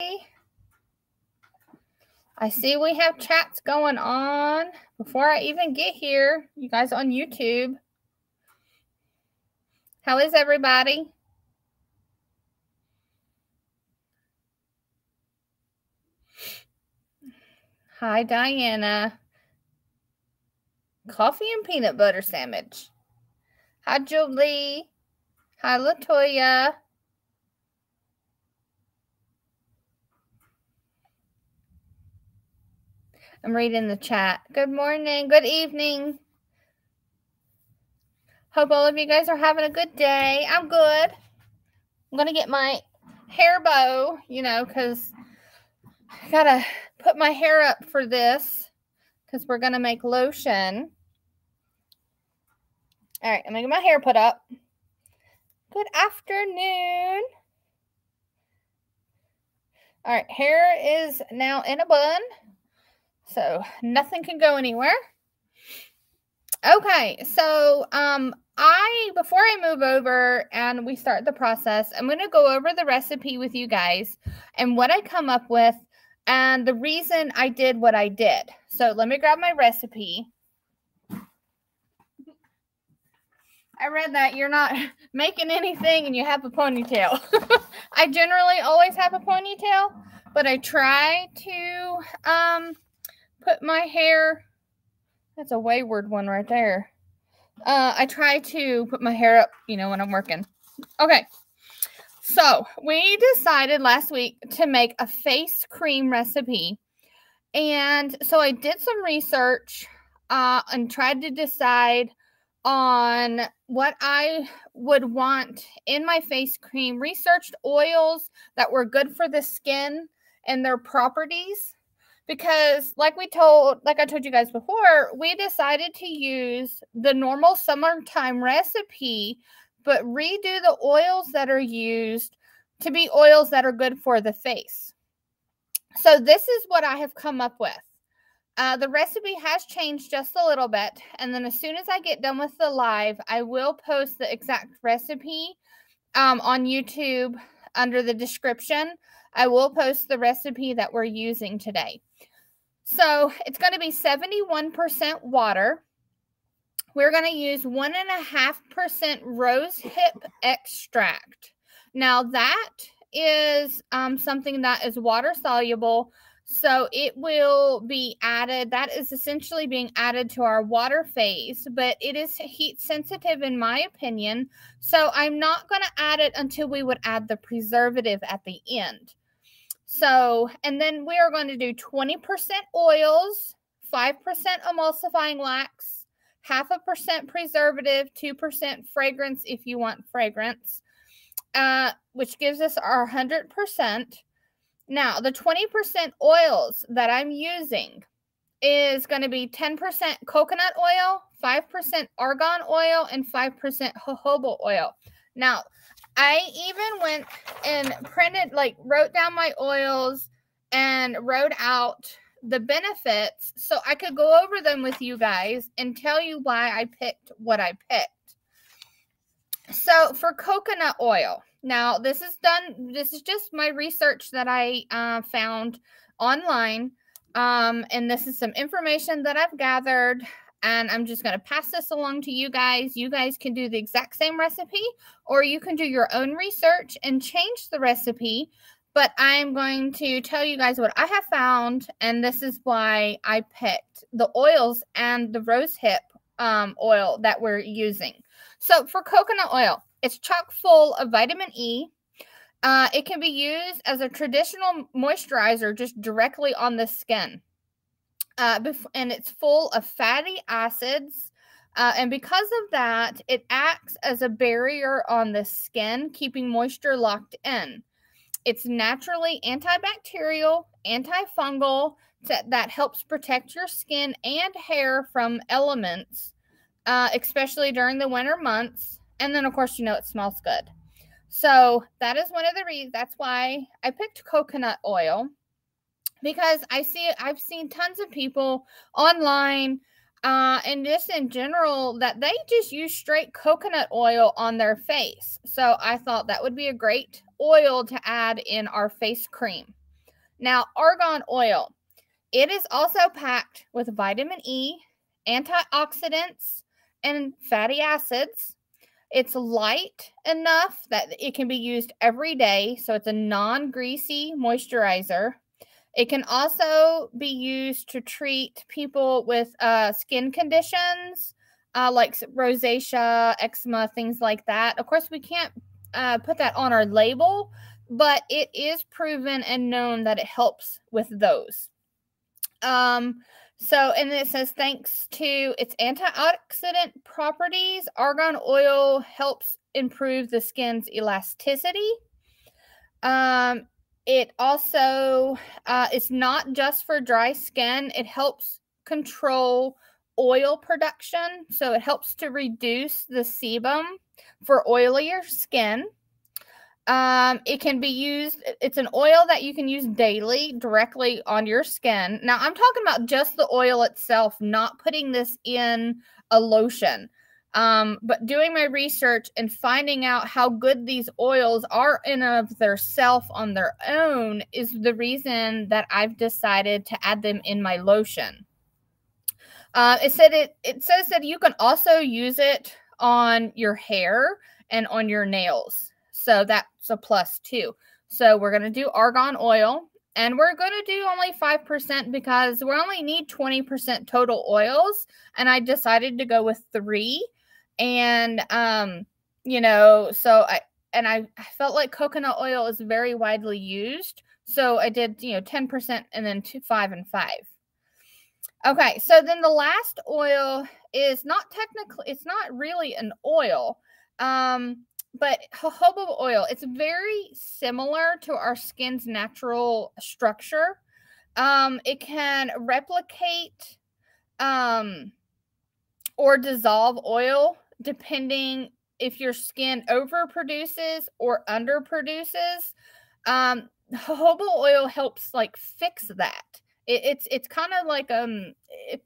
I see we have chats going on before I even get here. You guys on YouTube. How is everybody? Hi, Diana. Coffee and peanut butter sandwich. Hi, Julie. Hi, Latoya. I'm reading the chat. Good morning. Good evening. Hope all of you guys are having a good day. I'm good. I'm going to get my hair bow, you know, because I got to put my hair up for this because we're going to make lotion. All right, I'm going to get my hair put up. Good afternoon. All right, hair is now in a bun. So nothing can go anywhere. Okay, so um I before I move over and we start the process, I'm going to go over the recipe with you guys and what I come up with and the reason I did what I did. So let me grab my recipe. I read that you're not making anything and you have a ponytail. I generally always have a ponytail, but I try to um put my hair. That's a wayward one right there. Uh, I try to put my hair up, you know, when I'm working. Okay. So we decided last week to make a face cream recipe. And so I did some research uh, and tried to decide on what I would want in my face cream, researched oils that were good for the skin and their properties because like we told like i told you guys before we decided to use the normal summertime recipe but redo the oils that are used to be oils that are good for the face. So this is what i have come up with. Uh, the recipe has changed just a little bit and then as soon as i get done with the live i will post the exact recipe um, on youtube under the description. I will post the recipe that we're using today. So it's going to be 71% water. We're going to use 1.5% rose hip extract. Now, that is um, something that is water soluble. So it will be added, that is essentially being added to our water phase, but it is heat sensitive in my opinion. So I'm not going to add it until we would add the preservative at the end. So, and then we are going to do 20% oils, 5% emulsifying wax, half a percent preservative, 2% fragrance if you want fragrance, uh, which gives us our 100%. Now, the 20% oils that I'm using is going to be 10% coconut oil, 5% argan oil, and 5% jojoba oil. Now, I even went and printed, like, wrote down my oils and wrote out the benefits so I could go over them with you guys and tell you why I picked what I picked. So, for coconut oil, now this is done, this is just my research that I uh, found online. Um, and this is some information that I've gathered and I'm just going to pass this along to you guys. You guys can do the exact same recipe, or you can do your own research and change the recipe. But I'm going to tell you guys what I have found, and this is why I picked the oils and the rosehip um, oil that we're using. So, for coconut oil, it's chock full of vitamin E. Uh, it can be used as a traditional moisturizer just directly on the skin uh, and it's full of fatty acids. Uh, and because of that, it acts as a barrier on the skin, keeping moisture locked in. It's naturally antibacterial, antifungal that, that helps protect your skin and hair from elements, uh, especially during the winter months. And then, of course, you know it smells good. So that is one of the reasons. That's why I picked coconut oil because I see I've seen tons of people online uh, and just in general that they just use straight coconut oil on their face. So I thought that would be a great oil to add in our face cream. Now, argan oil. It is also packed with vitamin E, antioxidants, and fatty acids. It's light enough that it can be used every day, so it's a non greasy moisturizer. It can also be used to treat people with uh, skin conditions uh, like rosacea, eczema, things like that. Of course, we can't uh, put that on our label, but it is proven and known that it helps with those. Um, so, and it says thanks to its antioxidant properties, argan oil helps improve the skin's elasticity. Um, it also uh, is not just for dry skin, it helps control oil production. So, it helps to reduce the sebum for oilier skin. Um, it can be used, it's an oil that you can use daily directly on your skin. Now, I'm talking about just the oil itself, not putting this in a lotion. Um, but doing my research and finding out how good these oils are in of their self on their own is the reason that I've decided to add them in my lotion. Uh, it said it it says that you can also use it on your hair and on your nails. So that's a plus too. So we're going to do argan oil and we're going to do only 5% because we only need 20% total oils. And I decided to go with three. And, um, you know, so I, and I, I felt like coconut oil is very widely used. So I did, you know, 10% and then two, five and five. Okay. So then the last oil is not technically, it's not really an oil. Um, but jojoba oil it's very similar to our skin's natural structure um it can replicate um or dissolve oil depending if your skin overproduces or underproduces um jojoba oil helps like fix that. It, it's it's kind of like um it,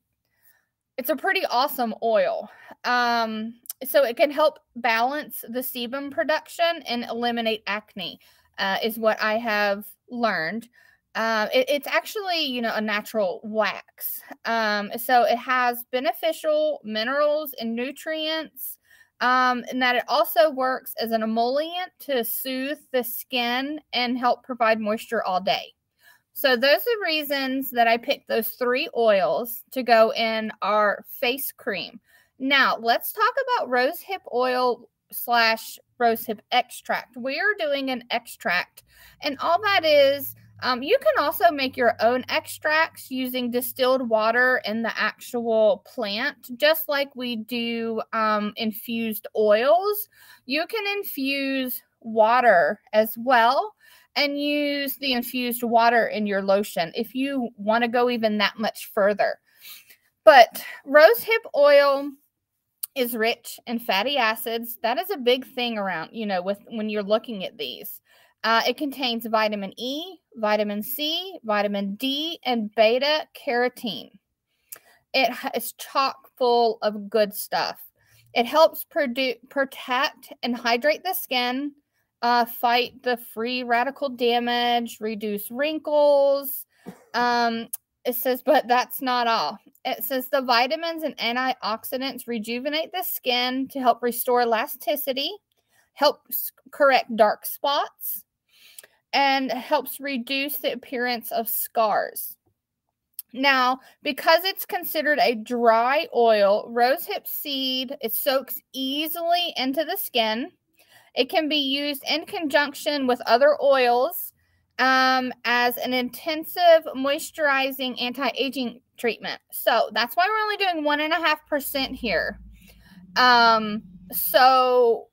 it's a pretty awesome oil. Um so it can help balance the sebum production and eliminate acne uh, is what i have learned uh, it, it's actually you know a natural wax um, so it has beneficial minerals and nutrients um, and that it also works as an emollient to soothe the skin and help provide moisture all day so those are reasons that i picked those three oils to go in our face cream now, let's talk about rosehip oil slash rosehip extract. We are doing an extract, and all that is, um, you can also make your own extracts using distilled water in the actual plant, just like we do um, infused oils. You can infuse water as well and use the infused water in your lotion if you want to go even that much further. But rosehip oil is rich in fatty acids. That is a big thing around, you know, with when you're looking at these. Uh, it contains vitamin E, vitamin C, vitamin D, and beta carotene. It is chock full of good stuff. It helps produce, protect and hydrate the skin, uh, fight the free radical damage, reduce wrinkles. Um, it says, but that's not all. It says the vitamins and antioxidants rejuvenate the skin to help restore elasticity, helps correct dark spots, and helps reduce the appearance of scars. Now, because it's considered a dry oil, rosehip seed it soaks easily into the skin. It can be used in conjunction with other oils um, as an intensive moisturizing anti-aging treatment. So that's why we're only doing one and a half percent here. Um, so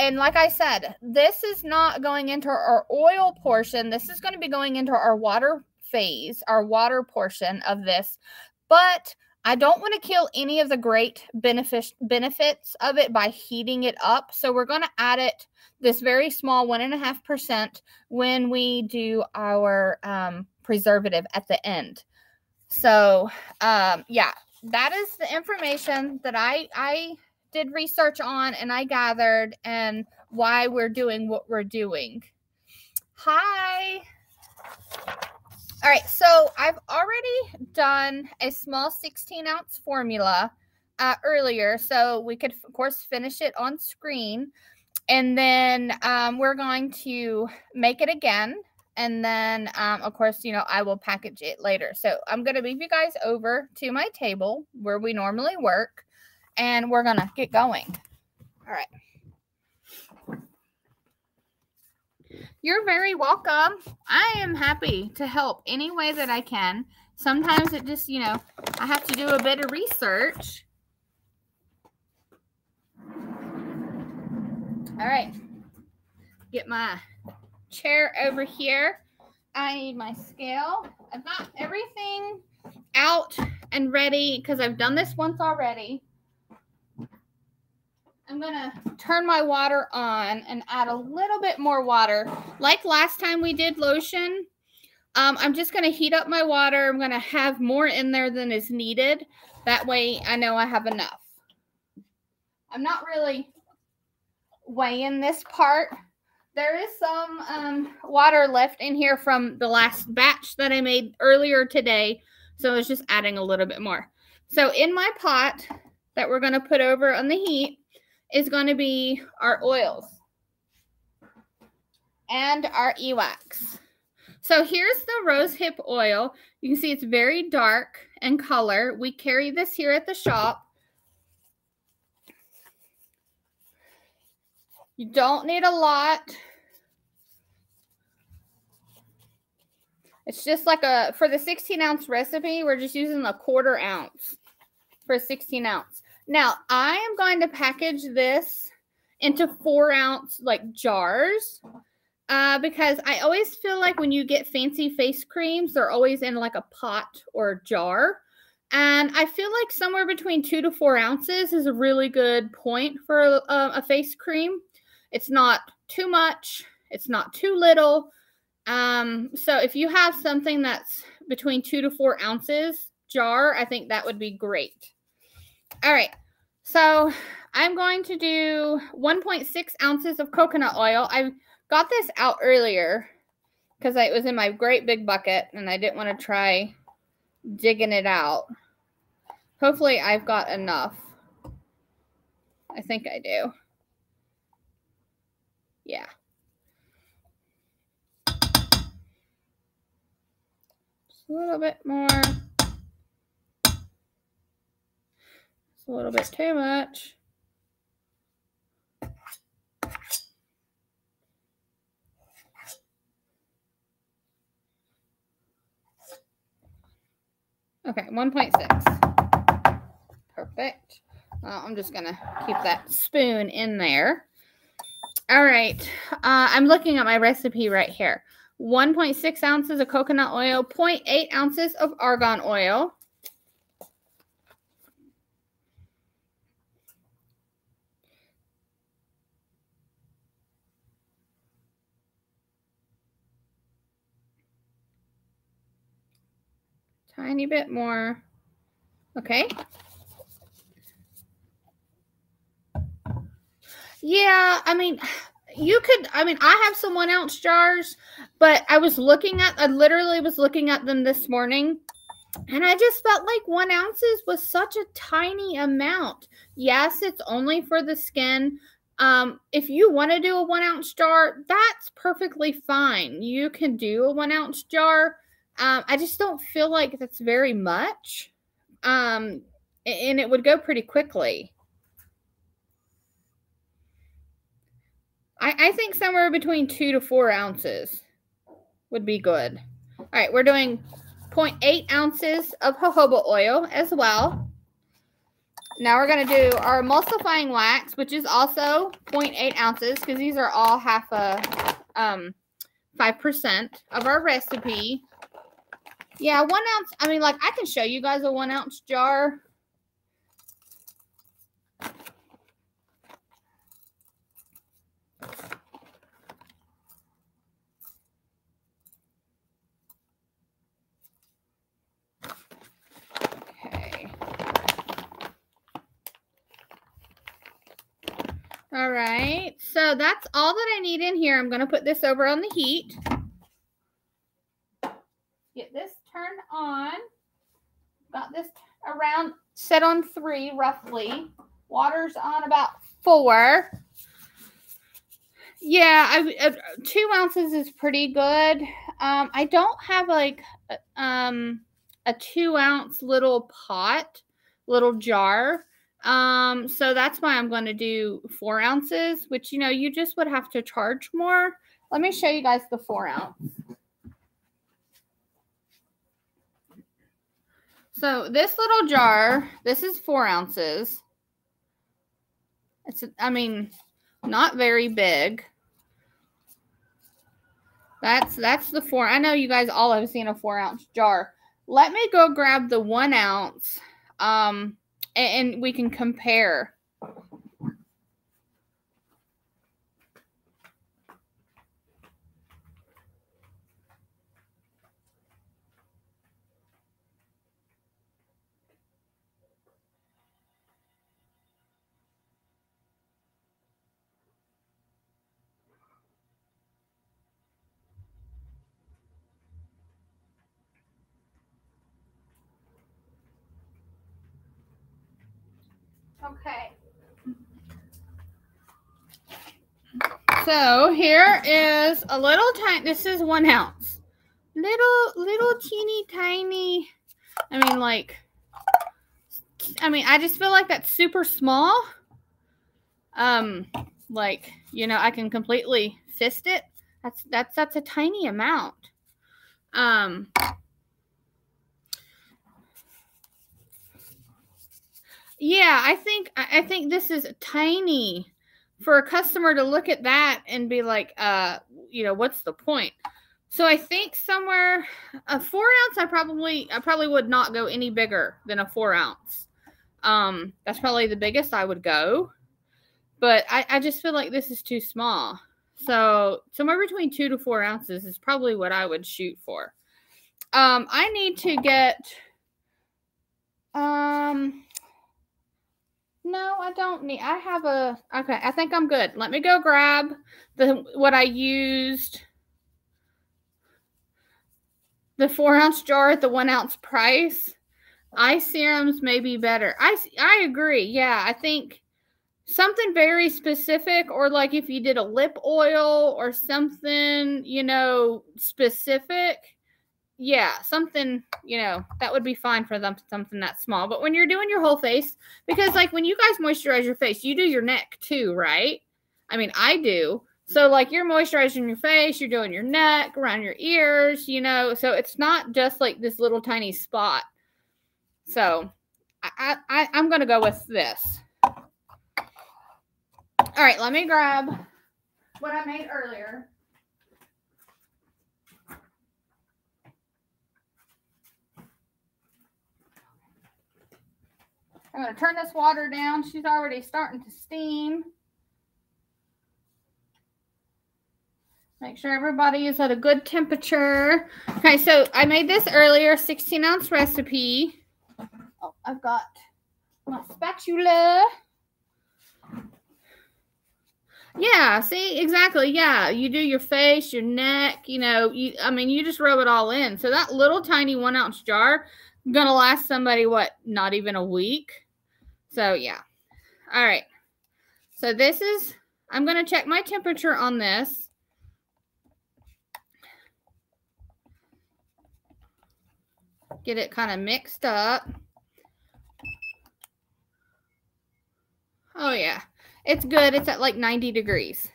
and like I said, this is not going into our oil portion. This is going to be going into our water phase, our water portion of this. But I don't want to kill any of the great benefit benefits of it by heating it up. So we're going to add it this very small one and a half percent when we do our um, preservative at the end. So um, yeah, that is the information that I I did research on and I gathered and why we're doing what we're doing. Hi. All right, so I've already done a small 16 ounce formula uh, earlier, so we could, of course, finish it on screen. And then um, we're going to make it again. And then, um, of course, you know, I will package it later. So I'm going to move you guys over to my table where we normally work, and we're going to get going. All right. You're very welcome. I am happy to help any way that I can. Sometimes it just, you know, I have to do a bit of research. All right. Get my chair over here. I need my scale. I've got everything out and ready because I've done this once already. I'm to turn my water on and add a little bit more water. Like last time we did lotion, um, I'm just to heat up my water. I'm to have more in there than is needed. That way I know I have enough. I'm not really weighing this part. There is some um, water left in here from the last batch that I made earlier today. So it's just adding a little bit more. So in my pot that we're going to put over on the heat, is going to be our oils and our e-wax. So here's the rose hip oil. You can see it's very dark in color. We carry this here at the shop. You don't need a lot. It's just like a, for the 16 ounce recipe, we're just using a quarter ounce for 16 ounce. Now, I am going to package this into four ounce like jars uh, because I always feel like when you get fancy face creams, they're always in like a pot or a jar. And I feel like somewhere between two to four ounces is a really good point for a, a face cream. It's not too much, it's not too little. Um, so if you have something that's between two to four ounces jar, I think that would be great. All right. So I'm going to do 1.6 ounces of coconut oil. I got this out earlier because it was in my great big bucket and I didn't want to try digging it out. Hopefully I've got enough. I think I do. Yeah. Just a little bit more. A little bit too much. Okay, 1.6. Perfect. Well, I'm just going to keep that spoon in there. All right. Uh, I'm looking at my recipe right here. 1.6 ounces of coconut oil, 0.8 ounces of argan oil, Tiny bit more. Okay. Yeah, I mean, you could, I mean, I have some one ounce jars, but I was looking at, I literally was looking at them this morning. And I just felt like one ounces was such a tiny amount. Yes, it's only for the skin. Um, if you want to do a one ounce jar, that's perfectly fine. You can do a one ounce jar. Um, I just don't feel like that's very much. Um, and it would go pretty quickly. I, I think somewhere between two to four ounces would be good. All right, we're doing 0.8 ounces of jojoba oil as well. Now we're going to do our emulsifying wax, which is also 0.8 ounces because these are all half a um, 5% of our recipe. Yeah, one ounce. I mean, like, I can show you guys a one ounce jar. Okay. All right, so that's all that I need in here. I'm going to put this over on the heat. get this turned on. Got this around set on three roughly. Water's on about four. Yeah, I, uh, two ounces is pretty good. Um, I don't have like um a two ounce little pot, little jar. Um, so that's why I'm going to do four ounces, which you know you just would have to charge more. Let me show you guys the four ounce. So this little jar, this is four ounces. It's, I mean, not very big. That's that's the four. I know you guys all have seen a four ounce jar. Let me go grab the one ounce, um, and, and we can compare. So here is a little tiny, this is one ounce. Little, little teeny tiny, I mean like, I mean, I just feel like that's super small. Um, like, you know, I can completely fist it. That's, that's, that's a tiny amount. Um, Yeah, I think I think this is tiny for a customer to look at that and be like, uh, you know, what's the point? So I think somewhere a four ounce, I probably I probably would not go any bigger than a four ounce. Um, that's probably the biggest I would go, but I, I just feel like this is too small. So somewhere between two to four ounces is probably what I would shoot for. Um, I need to get um no, I don't need. I have a. Okay, I think I'm good. Let me go grab the what I used. The four ounce jar at the one ounce price. Eye serums may be better. I I agree. Yeah, I think something very specific, or like if you did a lip oil or something, you know, specific yeah, something, you know, that would be fine for them, something that small. But when you're doing your whole face, because like when you guys moisturize your face, you do your neck too, right? I mean, I do. So like you're moisturizing your face, you're doing your neck, around your ears, you know. So it's not just like this little tiny spot. So I, I I'm gonna go with this. All right, let me grab what I made earlier. I'm going to turn this water down. She's already starting to steam. Make sure everybody is at a good temperature. Okay, so I made this earlier, 16 ounce recipe. Oh, I've got my spatula. Yeah, see, exactly. Yeah, you do your face, your neck, you know, you I mean, you just rub it all in. So that little tiny one ounce jar gonna last somebody what not even a week? So yeah. All right. So this is i'm gonna check my temperature on this. Get it kind of mixed up. Oh yeah. It's good. It's at like 90 degrees.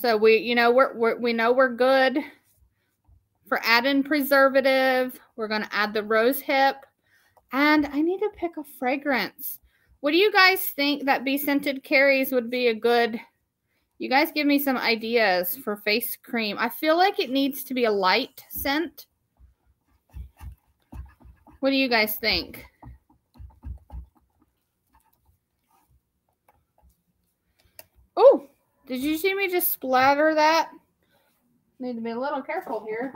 So we you know we're, we're we know we're good for adding preservative, we're going to add the rose hip. And I need to pick a fragrance. What do you guys think that BeScented Carries would be a good... You guys give me some ideas for face cream. I feel like it needs to be a light scent. What do you guys think? Oh, did you see me just splatter that? Need to be a little careful here.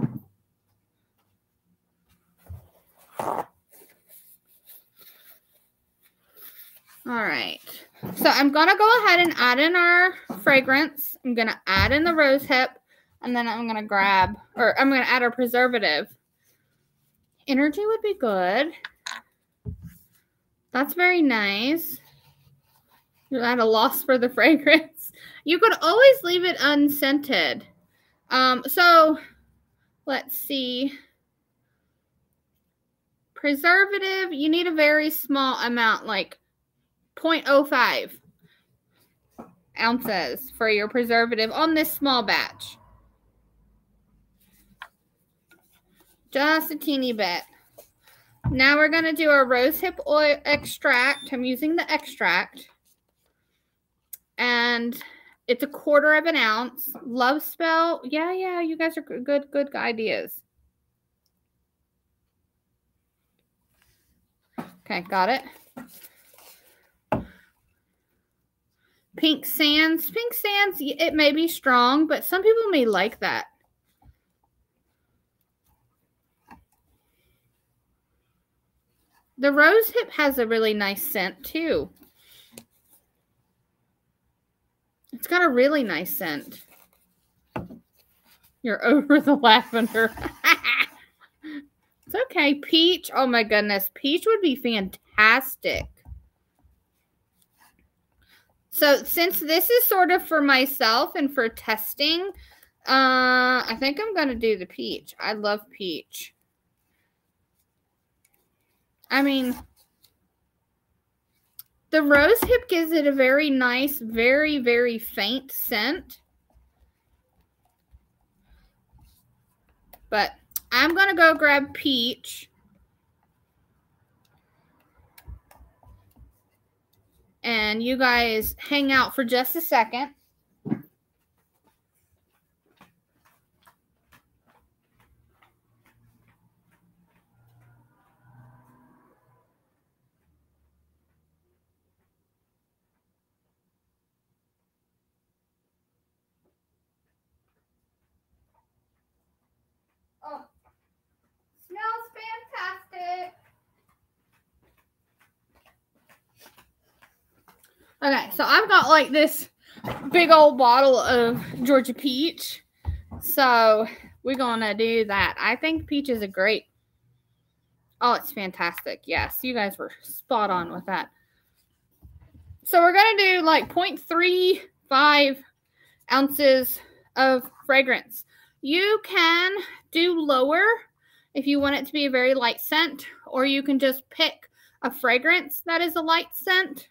All right. So I'm going to go ahead and add in our fragrance. I'm going to add in the rose hip. And then I'm going to grab, or I'm going to add our preservative. energy would be good. That's very nice. You're at a loss for the fragrance. You could always leave it unscented. Um, so let's see. Preservative, you need a very small amount, like 0.05 ounces for your preservative on this small batch. Just a teeny bit. Now we're going to do a rosehip oil extract. I'm using the extract. And it's a quarter of an ounce. Love spell. Yeah, yeah, you guys are good, good ideas. Okay, got it. Pink sands. Pink sands, it may be strong, but some people may like that. The rose hip has a really nice scent too. It's got a really nice scent. You're over the lavender. it's okay. Peach. Oh my goodness. Peach would be fantastic. So since this is sort of for myself and for testing, uh, I think I'm going to do the peach. I love peach. I mean, the rose hip gives it a very nice, very, very faint scent. But I'm going to go grab peach. And you guys hang out for just a second. Okay, so I've got like this big old bottle of Georgia peach. So we're gonna do that. I think peach is a great. Oh, it's fantastic. Yes, you guys were spot on with that. So we're gonna do like 0.35 ounces of fragrance. You can do lower if you want it to be a very light scent, or you can just pick a fragrance that is a light scent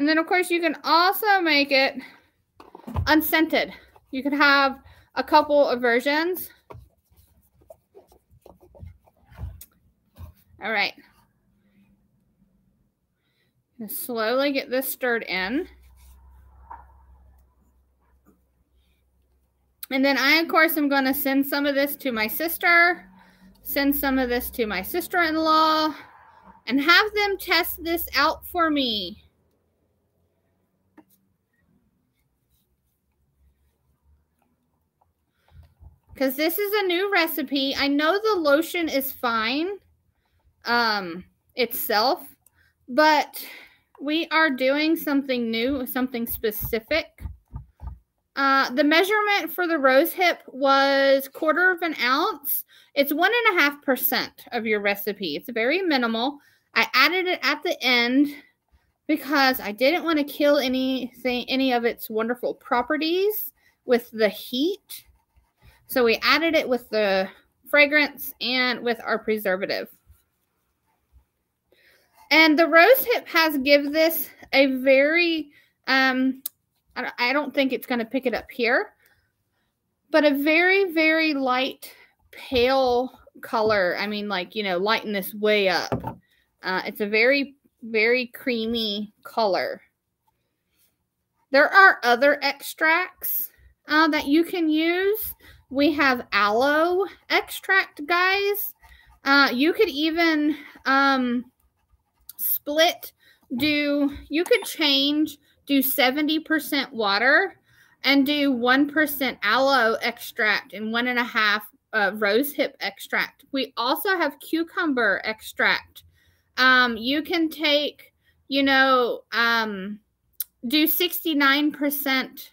And then, of course, you can also make it unscented. You could have a couple of versions. All right. Slowly get this stirred in. And then I, of course, am going to send some of this to my sister, send some of this to my sister-in-law, and have them test this out for me. Because this is a new recipe. I know the lotion is fine um, itself, but we are doing something new, something specific. Uh, the measurement for the rose hip was quarter of an ounce. It's one and a half percent of your recipe. It's very minimal. I added it at the end because I didn't want to kill anything, any of its wonderful properties with the heat. So we added it with the fragrance and with our preservative. And the rose hip has give this a very, um, I don't think it's going to pick it up here, but a very, very light pale color. I mean, like, you know, lighten this way up. Uh, it's a very, very creamy color. There are other extracts uh, that you can use. We have aloe extract, guys. Uh, you could even um, split, do, you could change, do 70% water and do 1% aloe extract and one and a half uh, rose hip extract. We also have cucumber extract. Um, you can take, you know, um, do 69%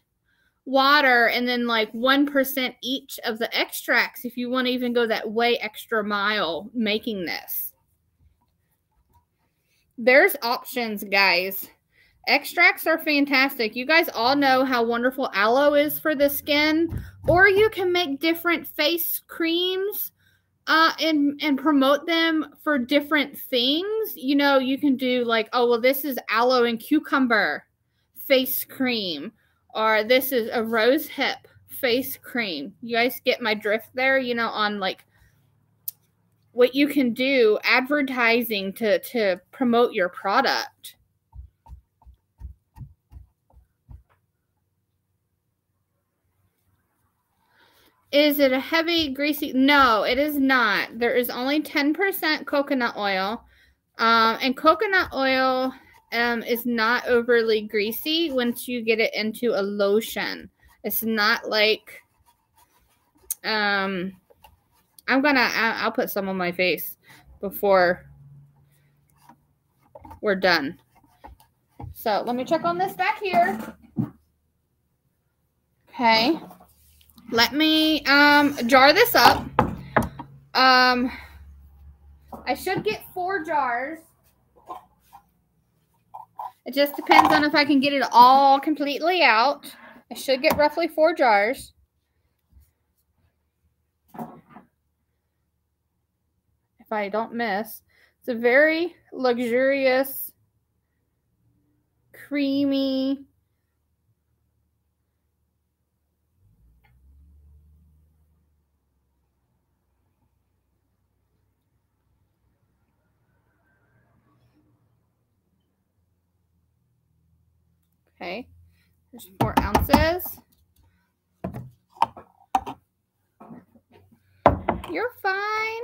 water and then like 1% each of the extracts if you want to even go that way extra mile making this. There's options, guys. Extracts are fantastic. You guys all know how wonderful aloe is for the skin, or you can make different face creams uh, and and promote them for different things. You know, you can do like, oh well, this is aloe and cucumber face cream, or this is a rose hip face cream. You guys get my drift there. You know, on like what you can do advertising to to promote your product. Is it a heavy, greasy? No, it is not. There is only 10% coconut oil. Um, and coconut oil um, is not overly greasy once you get it into a lotion. It's not like um, I'm gonna I'll put some on my face before we're done. So let me check on this back here. Okay. Let me um jar this up. Um I should get four jars. It just depends on if I can get it all completely out. I should get roughly four jars. If I don't miss. It's a very luxurious, creamy, Okay, there's four ounces. You're fine.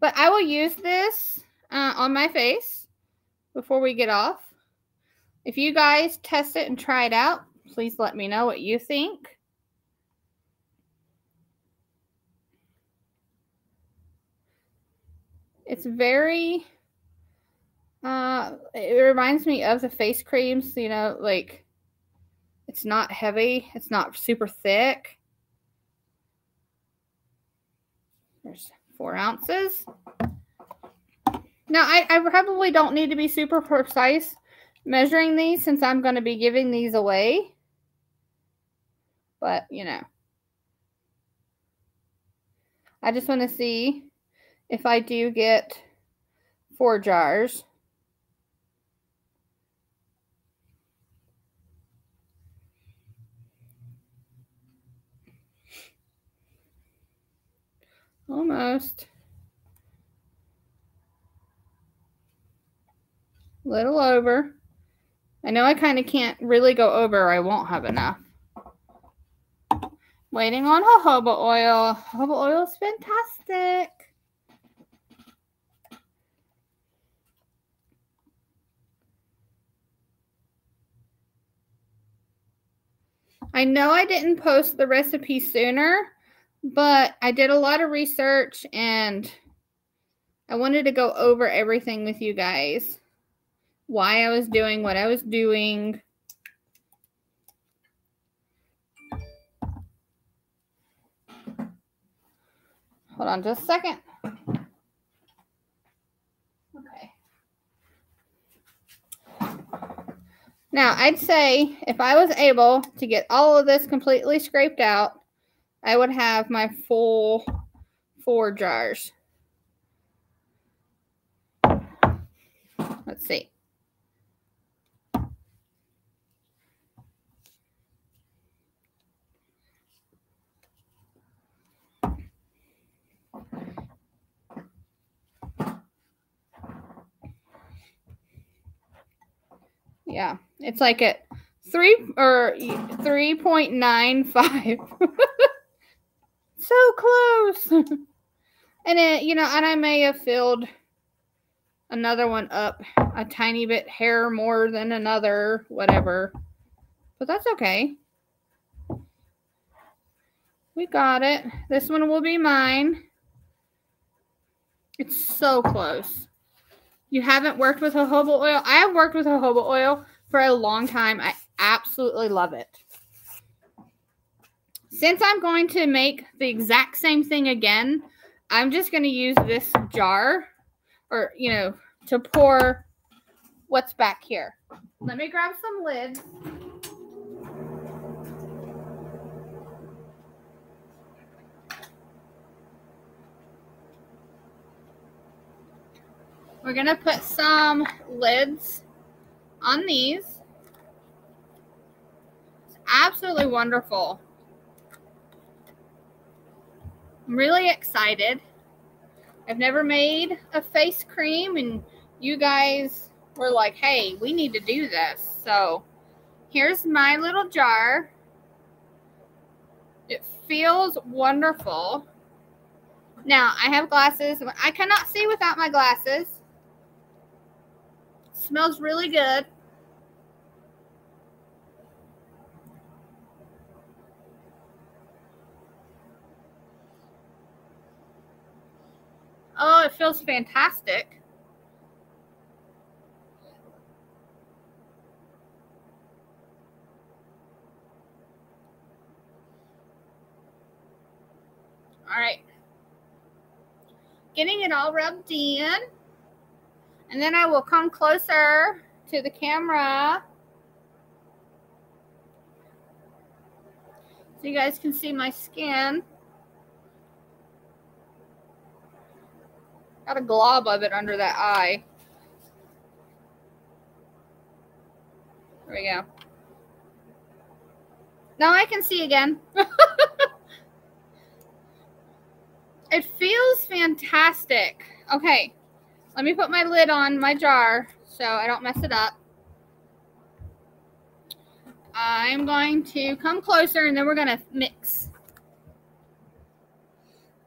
But I will use this uh, on my face before we get off. If you guys test it and try it out, please let me know what you think. It's very uh, it reminds me of the face creams, you know, like it's not heavy, it's not super thick. There's four ounces. Now, I, I probably don't need to be super precise measuring these since I'm going to be giving these away. But, you know, I just want to see if I do get four jars. Almost. A little over. I know I kind of can't really go over. I won't have enough. Waiting on jojoba oil. Jojoba oil is fantastic. I know I didn't post the recipe sooner but I did a lot of research and I wanted to go over everything with you guys. Why I was doing what I was doing. Hold on just a second. Okay. Now, I'd say if I was able to get all of this completely scraped out, I would have my full four jars. Let's see. Yeah, it's like at three or three point nine five. so close. and it, you know, and I may have filled another one up a tiny bit hair more than another, whatever. But that's okay. We got it. This one will be mine. It's so close. You haven't worked with jojoba oil? I have worked with jojoba oil for a long time. I absolutely love it. Since I'm going to make the exact same thing again, I'm just going to use this jar or, you know, to pour what's back here. Let me grab some lids. We're going to put some lids on these. It's absolutely wonderful. I'm really excited. I've never made a face cream, and you guys were like, hey, we need to do this. So here's my little jar. It feels wonderful. Now, I have glasses. I cannot see without my glasses. Smells really good. Oh, it feels fantastic. All right. Getting it all rubbed in. And then I will come closer to the camera. So you guys can see my skin. Got a glob of it under that eye. There we go. Now I can see again. it feels fantastic. Okay, let me put my lid on my jar so I don't mess it up. I'm going to come closer and then we're going to mix.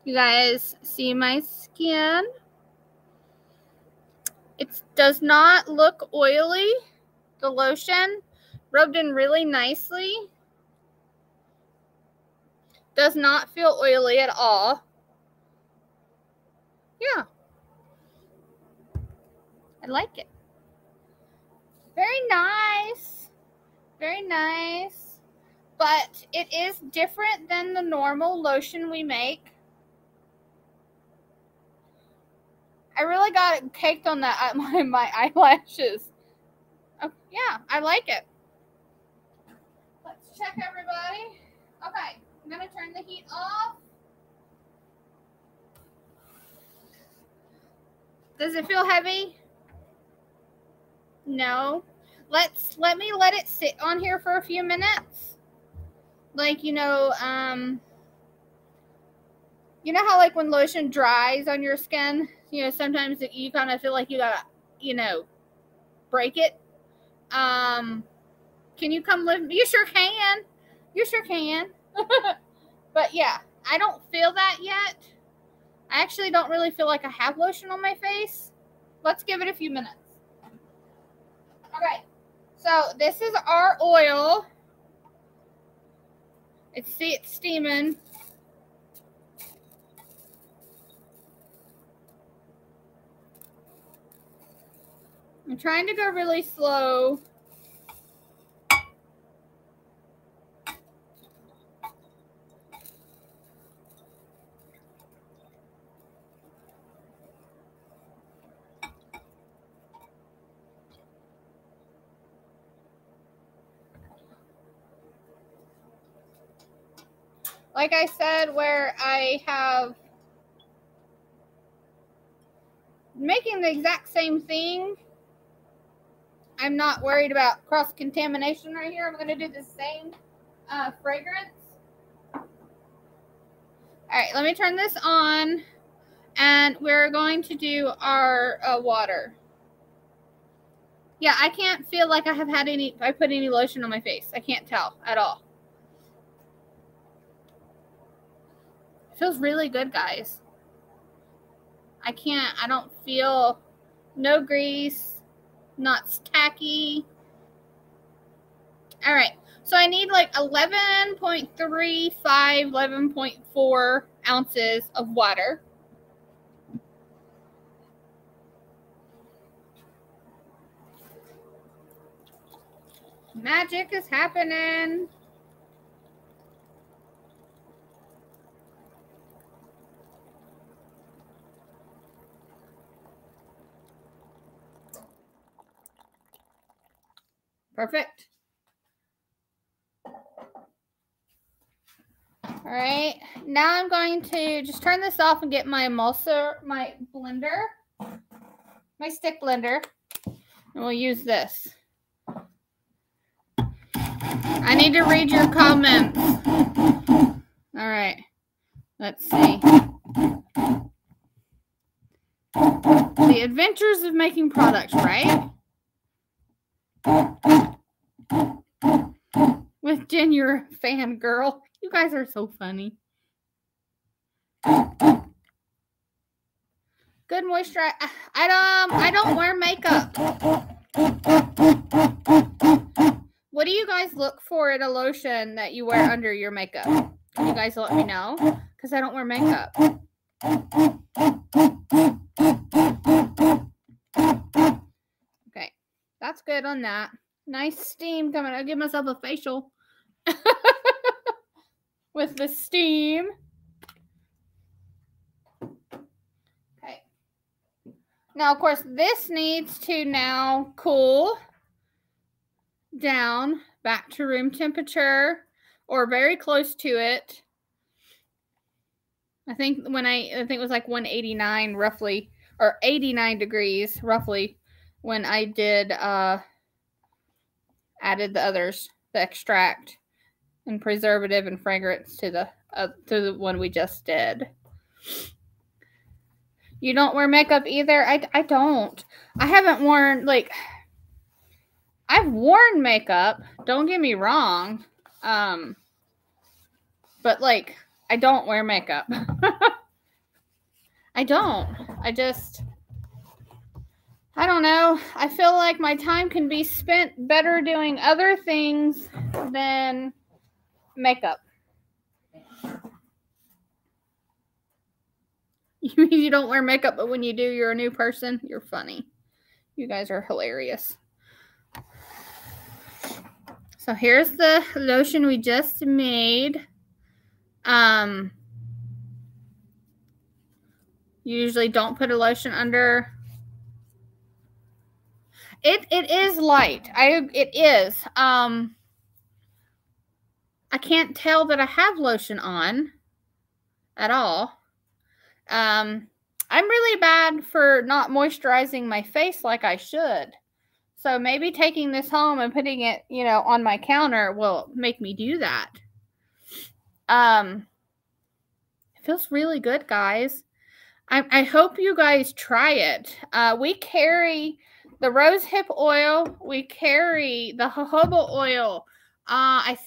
You guys see my skin? It does not look oily. The lotion rubbed in really nicely. Does not feel oily at all. Yeah. I like it. Very nice. Very nice. But it is different than the normal lotion we make. I really got caked on that my, my eyelashes. Oh, yeah, I like it. Let's check everybody. Okay, I'm gonna turn the heat off. Does it feel heavy? No. Let's let me let it sit on here for a few minutes. Like, you know, um you know how like when lotion dries on your skin, you know, sometimes you kind of feel like you gotta, you know, break it. Um, can you come live? You sure can. You sure can. but yeah, I don't feel that yet. I actually don't really feel like I have lotion on my face. Let's give it a few minutes. Okay, so this is our oil. It's see it's steaming. I'm trying to go really slow. Like I said, where I have making the exact same thing I'm not worried about cross contamination right here. I'm going to do the same uh, fragrance. All right, let me turn this on and we're going to do our uh, water. Yeah, I can't feel like I have had any, I put any lotion on my face. I can't tell at all. Feels really good, guys. I can't, I don't feel no grease, not tacky. All right. So I need like 11.35, 11.4 ounces of water. Magic is happening. Perfect. All right, now I'm going to just turn this off and get my emulsor, my blender, my stick blender, and we'll use this. I need to read your comments. All right, let's see. The adventures of making products, right? With Jen, you're a fangirl. You guys are so funny. Good moisturizer. I don't. I don't wear makeup. What do you guys look for in a lotion that you wear under your makeup? Can you guys let me know? Because I don't wear makeup. Okay, that's good on that. Nice steam coming. I'll give myself a facial. with the steam. Okay. Now, of course, this needs to now cool down back to room temperature or very close to it. I think when I I think it was like 189 roughly or 89 degrees roughly when I did uh added the others, the extract and preservative and fragrance to the uh, to the one we just did. You don't wear makeup either? I, I don't. I haven't worn like I've worn makeup, don't get me wrong. Um but like I don't wear makeup. I don't. I just I don't know. I feel like my time can be spent better doing other things than makeup. You mean you don't wear makeup, but when you do, you're a new person. You're funny. You guys are hilarious. So here's the lotion we just made. Um, you usually don't put a lotion under. It it is light. I it is. Um I can't tell that I have lotion on at all. Um, I'm really bad for not moisturizing my face like I should. So maybe taking this home and putting it, you know, on my counter will make me do that. Um, it feels really good, guys. I, I hope you guys try it. Uh, we carry the rose hip oil. We carry the jojoba oil. Uh, I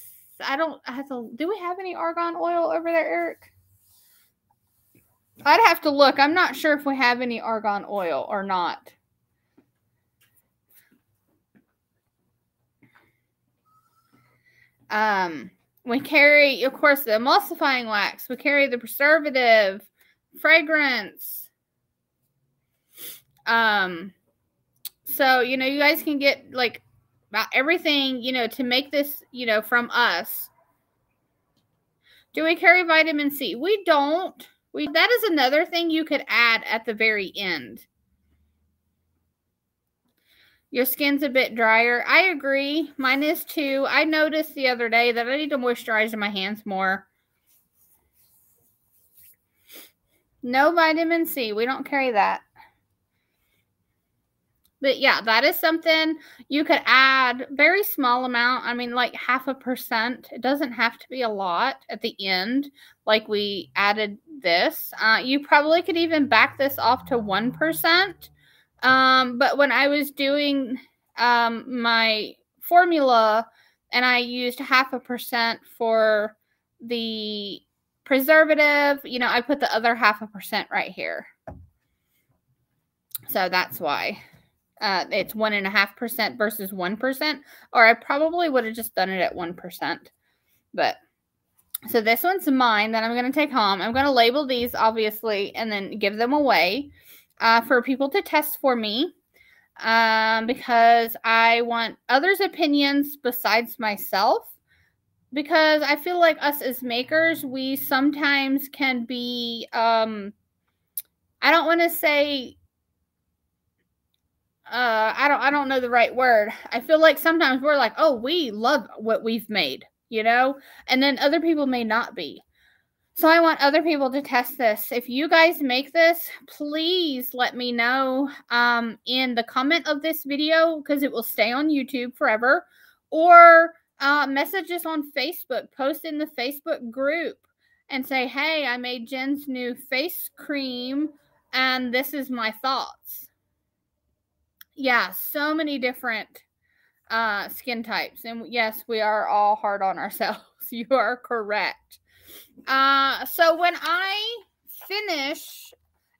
I don't I have to do we have any argan oil over there, Eric? I'd have to look. I'm not sure if we have any argan oil or not. Um, we carry, of course, the emulsifying wax. We carry the preservative, fragrance. Um, so you know, you guys can get like about everything, you know, to make this, you know, from us. Do we carry vitamin C? We don't. We that is another thing you could add at the very end. Your skin's a bit drier. I agree. Mine is too. I noticed the other day that I need to moisturize my hands more. No vitamin C. We don't carry that. But yeah, that is something you could add very small amount. I mean, like half a percent. It doesn't have to be a lot at the end, like we added this. Uh, you probably could even back this off to 1%. Um, but when I was doing um, my formula and I used half a percent for the preservative, you know, I put the other half a percent right here. So that's why uh, it's one and a half percent versus one percent, or I probably would have just done it at one percent. But so this one's mine that I'm going to take home. I'm going to label these obviously and then give them away uh, for people to test for me um, because I want others' opinions besides myself. Because I feel like us as makers, we sometimes can be, um, I don't want to say uh I don't I don't know the right word. I feel like sometimes we're like, "Oh, we love what we've made," you know? And then other people may not be. So I want other people to test this. If you guys make this, please let me know um, in the comment of this video because it will stay on YouTube forever. Or uh, message us on Facebook, post in the Facebook group and say, hey, I made Jen's new face cream and this is my thoughts. Yeah, so many different uh, skin types. And yes, we are all hard on ourselves. You are correct. Uh, so when I finish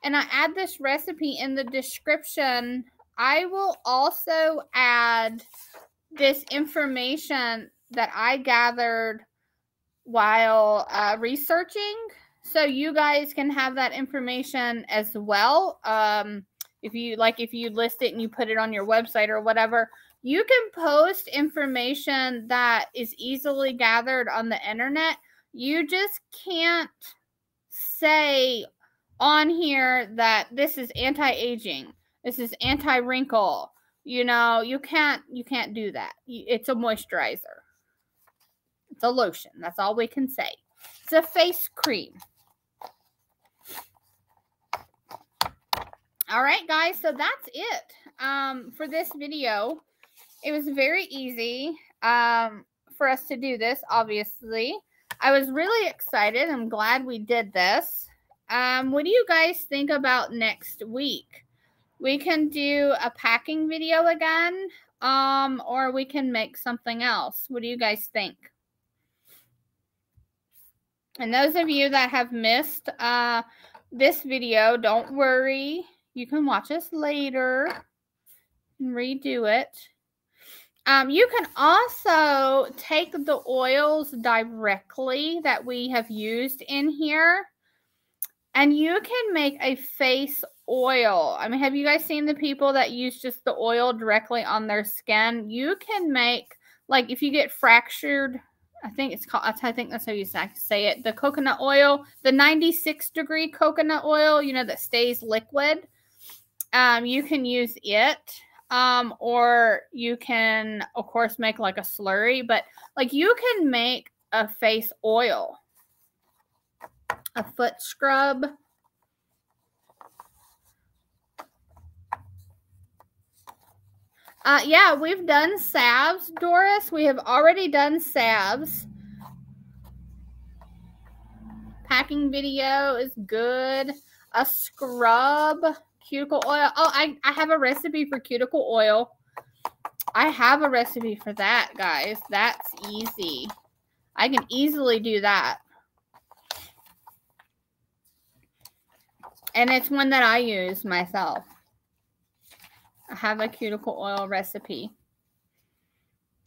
and I add this recipe in the description, I will also add this information that I gathered while uh, researching. So you guys can have that information as well. Um, if you like, if you list it and you put it on your website or whatever, you can post information that is easily gathered on the internet. You just can't say on here that this is anti-aging this is anti-wrinkle you know you can't you can't do that. It's a moisturizer. It's a lotion. That's all we can say. It's a face cream all right guys so that's it um for this video it was very easy um for us to do this obviously I was really excited. I'm glad we did this. Um, what do you guys think about next week? We can do a packing video again, um, or we can make something else. What do you guys think? And those of you that have missed uh, this video, don't worry. You can watch us later and redo it. Um, you can also take the oils directly that we have used in here and you can make a face oil. I mean, have you guys seen the people that use just the oil directly on their skin? You can make, like, if you get fractured, I think it's called, I think that's how you say it, the coconut oil, the 96 degree coconut oil, you know, that stays liquid. Um, you can use it um, or you can, of course, make like a slurry, but like you can make a face oil, a foot scrub. Uh, yeah, we've done salves, Doris. We have already done salves. Packing video is good. A scrub cuticle oil. Oh, I, I have a recipe for cuticle oil. I have a recipe for that, guys. That's easy. I can easily do that. And it's one that I use myself. I have a cuticle oil recipe.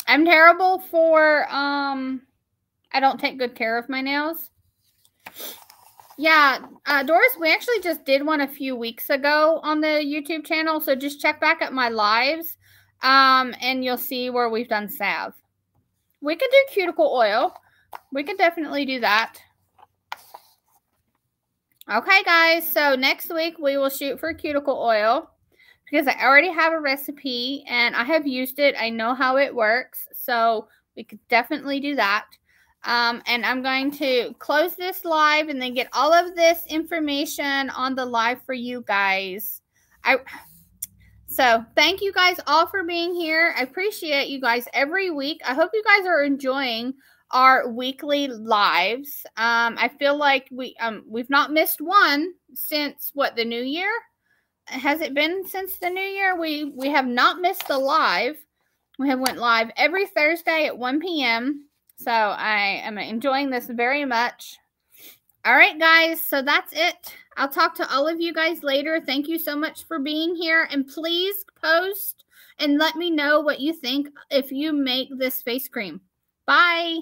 I'm terrible for um I don't take good care of my nails. Yeah, uh, Doris, we actually just did one a few weeks ago on the YouTube channel. So just check back at my lives um, and you'll see where we've done salve. We could do cuticle oil. We could definitely do that. Okay, guys. So next week we will shoot for cuticle oil because I already have a recipe and I have used it. I know how it works. So we could definitely do that. Um, and I'm going to close this live and then get all of this information on the live for you guys. I so thank you guys all for being here. I appreciate you guys every week. I hope you guys are enjoying our weekly lives. Um, I feel like we um we've not missed one since what the new year has it been since the new year? We we have not missed the live. We have went live every Thursday at 1 p.m. So I am enjoying this very much. All right, guys. So that's it. I'll talk to all of you guys later. Thank you so much for being here. And please post and let me know what you think if you make this face cream. Bye.